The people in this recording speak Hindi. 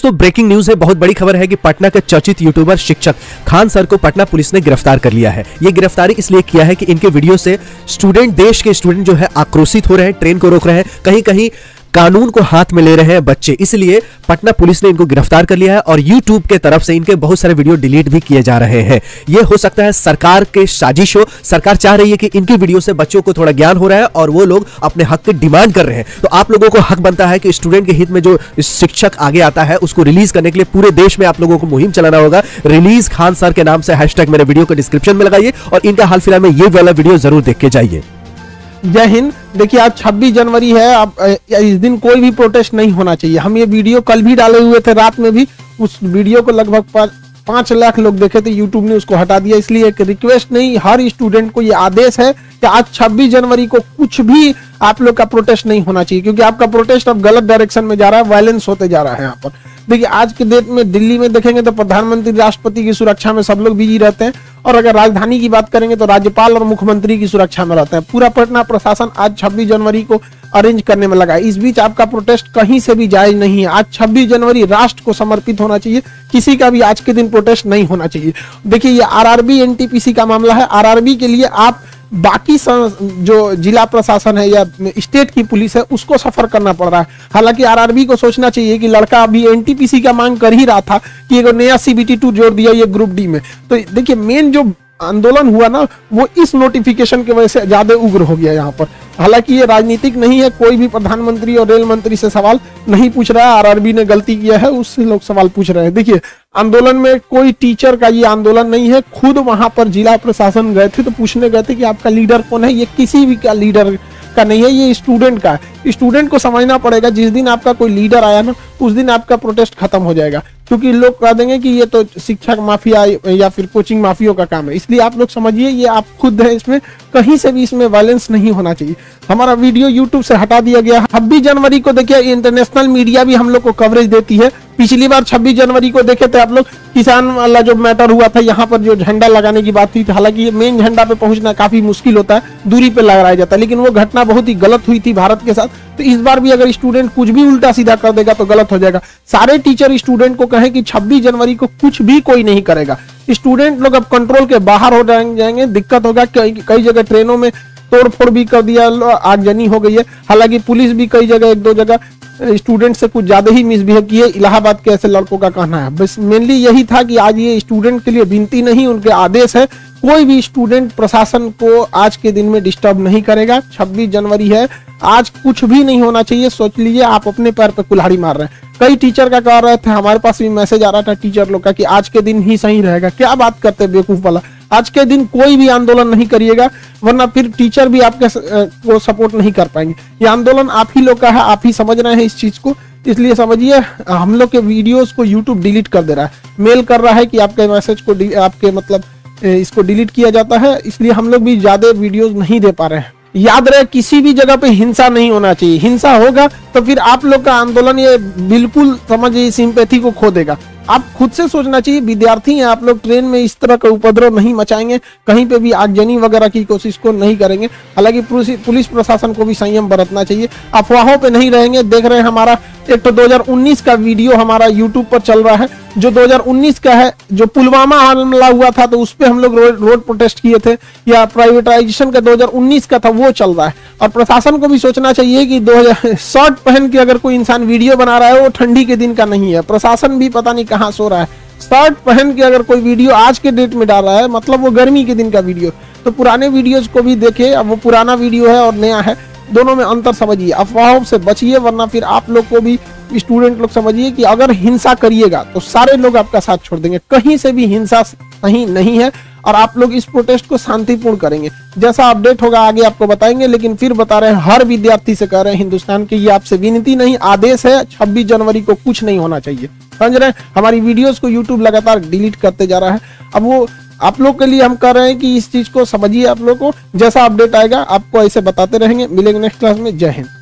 दोस्तों ब्रेकिंग न्यूज़ है, बहुत बड़ी खबर है कि पटना के चर्चित यूट्यूबर शिक्षक खान सर को पटना पुलिस ने गिरफ़्तार कर लिया है। ये गिरफ्तारी इसलिए किया है कि इनके वीडियो से स्टूडेंट देश के स्टूडेंट जो है आक्रोशित हो रहे हैं ट्रेन को रोक रहे हैं। कहीं कहीं कानून को हाथ में ले रहे हैं बच्चे। इसलिए पटना पुलिस ने इनको गिरफ़्तार कर लिया है और यूट्यूब के तरफ़ से इनके बहुत सारे वीडियो डिलीट भी किए जा रहे हैं। ये हो सकता है सरकार के साजिश हो। सरकार चाह रही है कि इनकी वीडियो से बच्चों को थोड़ा ज्ञान हो रहा है और वो लोग अपने हक की डिमांड कर रहे हैं। तो आप लोगों को हक बनता है कि स्टूडेंट के हित में जो शिक्षक आगे आता है, उसको रिलीज़ करने के लिए पूरे देश में आप लोगों को मुहिम चलाना होगा। रिलीज़ खान सर के नाम से हैशटैग मेरे वीडियो को डिस्क्रिप्शन में लगाइए और इनका हाल फ़िलहाल में ये वाला वीडियो ज़रूर देख के जाइए। जय हिंद। देखिए आज 26 जनवरी है अ, इस दिन कोई भी प्रोटेस्ट नहीं होना चाहिए। हम ये वीडियो कल भी डाले हुए थे रात में भी। उस वीडियो को लगभग पाँच लाख लोग देखे थे यूट्यूब ने उसको हटा दिया। इसलिए एक रिक्वेस्ट नहीं हर स्टूडेंट को ये आदेश है कि आज 26 जनवरी को कुछ भी आप लोग का प्रोटेस्ट नहीं होना चाहिए क्योंकि आपका प्रोटेस्ट अब गलत डायरेक्शन में जा रहा है वायलेंस होते जा रहा है यहाँ पर। देखिए, आज के डेट में दिल्ली में देखेंगे तो प्रधानमंत्री, राष्ट्रपति की सुरक्षा में सब लोग बिज़ी रहते हैं। और अगर राजधानी की बात करेंगे तो राज्यपाल और मुख्यमंत्री की सुरक्षा में रहते हैं। पूरा पटना प्रशासन आज 26 जनवरी को अरेंज करने में लगा इस बीच आपका प्रोटेस्ट कहीं से भी जायज़ नहीं है। आज 26 जनवरी राष्ट्र को समर्पित होना चाहिए। किसी का भी आज के दिन प्रोटेस्ट नहीं होना चाहिए। देखिए, ये आरआरबी एनटीपीसी का मामला है। आरआरबी के लिए आप बाकी जो जिला प्रशासन है या स्टेट की पुलिस है, उसको सफ़र करना पड़ रहा है। हालाँकि आरआरबी को सोचना चाहिए कि लड़का अभी एनटीपीसी का मांग कर ही रहा था कि एक नया सीबीटी टू जोड़ दिया ये ग्रुप डी में। तो देखिए मेन जो आंदोलन हुआ ना, वो इस नोटिफिकेशन की वजह से ज़्यादा उग्र हो गया यहाँ पर। हालाँकि ये राजनीतिक नहीं है, कोई भी प्रधानमंत्री और रेल मंत्री से सवाल नहीं पूछ रहा है। आरआरबी ने गलती किया है, उससे लोग सवाल पूछ रहे हैं। देखिए, आंदोलन में कोई टीचर का ये आंदोलन नहीं है, खुद वहाँ पर जिला प्रशासन गए थे तो पूछने गए थे कि आपका लीडर कौन है? ये किसी भी का लीडर का नहीं है, ये स्टूडेंट का है। स्टूडेंट को समझना पड़ेगा, जिस दिन आपका कोई लीडर आया ना, उस दिन आपका प्रोटेस्ट खत्म हो जाएगा। क्योंकि लोग कह देंगे कि ये तो शिक्षक माफिया या फिर कोचिंग माफियों का काम है। इसलिए आप लोग समझिए, ये आप खुद है इसमें, कहीं से भी इसमें वायलेंस नहीं होना चाहिए। हमारा वीडियो यूट्यूब से हटा दिया गया छब्बीस जनवरी को देखिए इंटरनेशनल मीडिया भी हम लोग को कवरेज देती है। पिछली बार 26 जनवरी को देखे थे आप लोग, किसान वाला जो मैटर हुआ था, यहाँ पर जो झंडा लगाने की बात थी, हालाँकि मेन झंडा पे पहुँचना काफ़ी मुश्किल होता है, दूरी पे लगाया जाता है, लेकिन वो घटना बहुत ही गलत हुई थी भारत के साथ। तो इस बार भी अगर स्टूडेंट कुछ भी उल्टा सीधा कर देगा तो गलत हो जाएगा। सारे टीचर स्टूडेंट को कहें कि 26 जनवरी को कुछ भी कोई नहीं करेगा। स्टूडेंट लोग अब कंट्रोल के बाहर हो जाएँगे दिक्कत होगा, कई जगह ट्रेनों में तोड़फोड़ भी कर दिया, आगजनी हो गई है। हालाँकि पुलिस भी कई जगह, एक दो जगह स्टूडेंट से कुछ ज़्यादा ही मिसबिहेव किए। इलाहाबाद के ऐसे लड़कों का कहना है। बस मेनली यही था कि आज ये स्टूडेंट के लिए विनती नहीं, उनके आदेश है। कोई भी स्टूडेंट प्रशासन को आज के दिन में डिस्टर्ब नहीं करेगा। 26 जनवरी है आज कुछ भी नहीं होना चाहिए, सोच लीजिए, आप अपने पैर पर कुल्हाड़ी मार रहे हैं। कई टीचर का कह रहे थे, हमारे पास भी मैसेज आ रहा था टीचर लोग का कि आज के दिन ही सही रहेगा। क्या बात करते बेवकूफ़ वाला? आज के दिन कोई भी आंदोलन नहीं करिएगा, वरना फिर टीचर भी आपके को सपोर्ट नहीं कर पाएँगे। ये आंदोलन आप ही लोग का है, आप ही समझ रहे हैं इस चीज़ को। इसलिए समझिए, हम लोग के वीडियोस को यूट्यूब डिलीट कर दे रहा है। मेल कर रहा है कि आपके मैसेज को आपके मतलब इसको डिलीट किया जाता है, इसलिए हम लोग भी ज़्यादा वीडियोस नहीं दे पा रहे हैं। याद रहे, किसी भी जगह पे हिंसा नहीं होना चाहिए। हिंसा होगा तो फिर आप लोग का आंदोलन ये बिल्कुल समझिए सिंपैथी को खो देगा। आप खुद से सोचना चाहिए, विद्यार्थी हैं, आप लोग ट्रेन में इस तरह का उपद्रव नहीं मचाएँगे, कहीं पे भी आगजनी वगैरह की कोशिश को नहीं करेंगे। हालाँकि पुलिस प्रशासन को भी संयम बरतना चाहिए। अफवाहों पे नहीं रहेंगे, देख रहे हैं हमारा, एक तो 2019 का वीडियो हमारा यूट्यूब पर चल रहा है। जो 2019 का है जो पुलवामा हमला हुआ था तो उस पर हम लोग रोड, रोड प्रोटेस्ट किए थे या प्राइवेटाइजेशन का 2019 का था वो चल रहा है। और प्रशासन को भी सोचना चाहिए कि 2000 शर्ट पहन के अगर कोई इंसान वीडियो बना रहा है वो ठंडी के दिन का नहीं है। प्रशासन भी पता नहीं कहाँ सो रहा है। शर्ट पहन के अगर कोई वीडियो आज के डेट में डाल रहा है मतलब वो गर्मी के दिन का वीडियो। तो पुराने वीडियोज़ को भी देखे अब वो पुराना वीडियो है और नया है। दोनों में अंतर समझिए अफवाहों से बचिए वरना फिर आप लोग को भी स्टूडेंट लोग समझिए कि अगर हिंसा करिएगा तो सारे लोग आपका साथ छोड़ देंगे। कहीं से भी हिंसा सही नहीं है, और आप लोग इस प्रोटेस्ट को शांतिपूर्ण करेंगे। जैसा अपडेट होगा, आगे आपको बताएँगे, लेकिन फिर बता रहे हैं, हर विद्यार्थी से कह रहे हैं, हिंदुस्तान के ये आपसे विनती नहीं, आदेश है 26 जनवरी को कुछ नहीं होना चाहिए। समझ रहे हैं? हमारी वीडियोस को यूट्यूब लगातार डिलीट करते जा रहा है। अब वो, आप लोग के लिए हम कर रहे हैं कि इस चीज़ को समझिए आप लोग को। जैसा अपडेट आएगा, आपको ऐसे बताते रहेंगे। मिलेंगे नेक्स्ट क्लास में। जय हिंद।